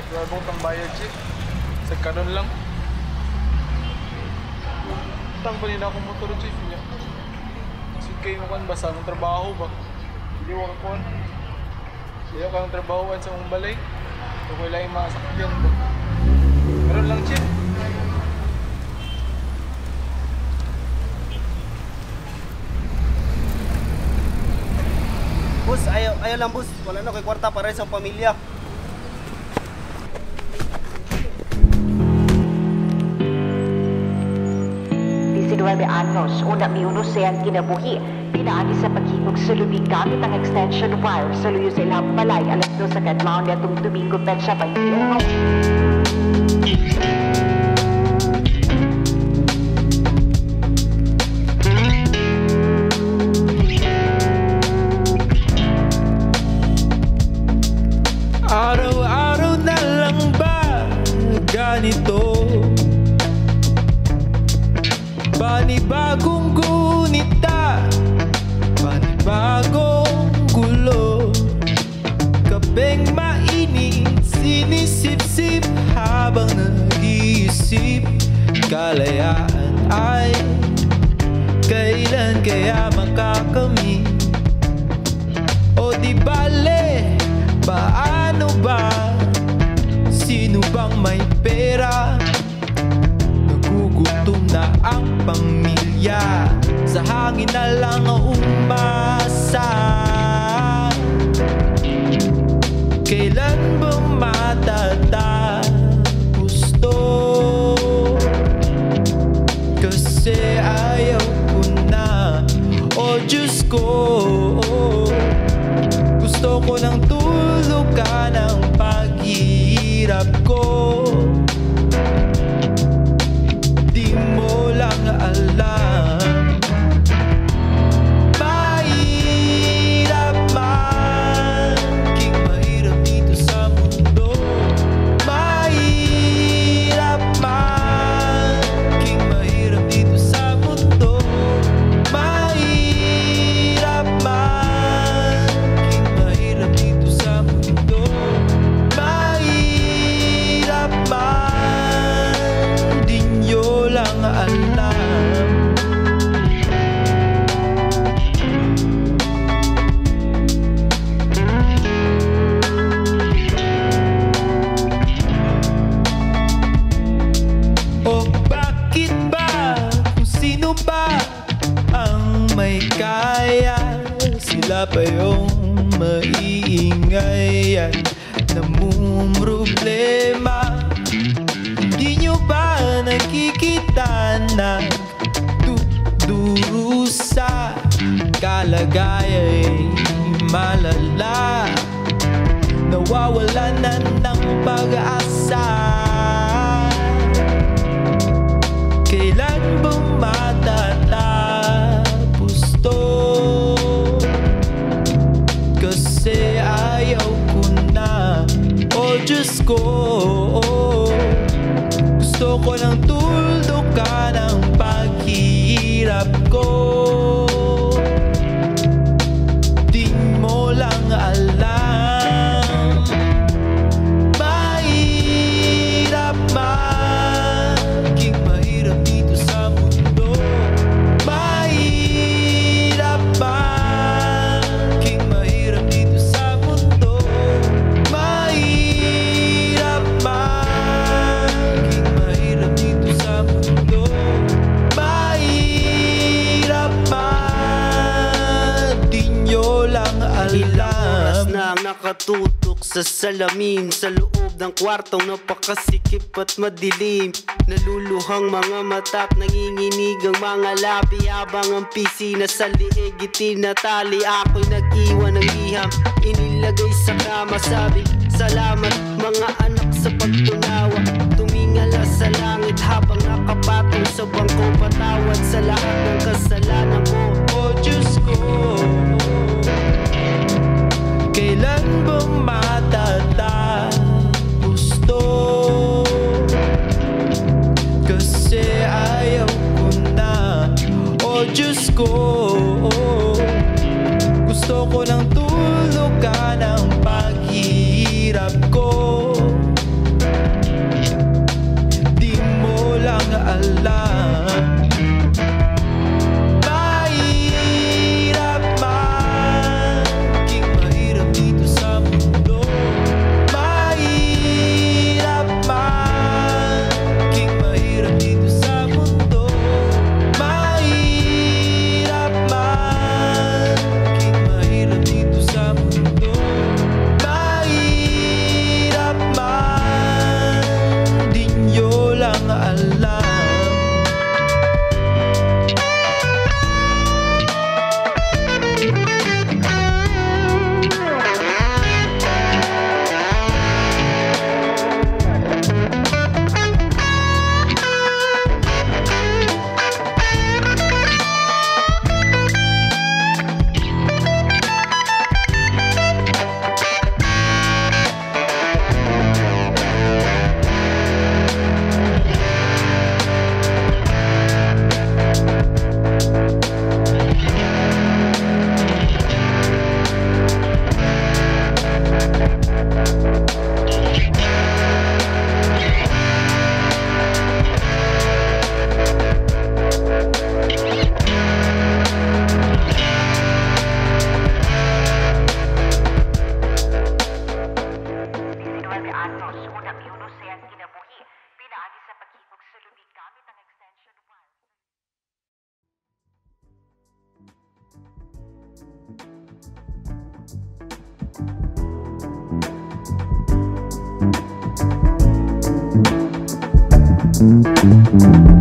chip. Wala tang bayad chip. Sa kanon lang. Tang pa nila akong motor chip niya. Sige mo kan basa ng trabaho ba? Hindi ko kakuan. Hindi ko trabaho sa mong balay. Kung wala yung mga sakyan ba? Karon lang chip. Boss, ayaw, ayaw lang boss. Wala na kay kwarta para sa pamilya. Diecinueve anos, una miuno siyang kinabuhi. Pinaagi sa paghimog sa lumig gamit ang extension wire sa ilang balay alas do sa kadlaw niya itong Domingo Petsa 21. Kalayaan ay Kailan kaya makakamit o di bale, paano ba? Sino bang may pera? Nagugutom na ang pamilya Sa hangin na lang ang umasa Kailan Sila pa yung maiingay at namumroblema. Di nyo ba nakikita na durusa Kalagay ay malala. Nawawala na ng pag-asa nakatutok sa salamin. Sa loob ng kwartong napakasikip at madilim. Naluluhang mga mata't nanginginig ang mga labi. Habang ang PC na sa liig itinatali Ako'y nag-iwan ng iham Inilagay sa kama. Sabi Salamat mga anak sa pagtunawa. Tumingala sa langit habang nakapatong sa bangko Patawad sa lahat ng kasalanan ayaw ko na. Oh Diyos ko Gusto ko ng うん。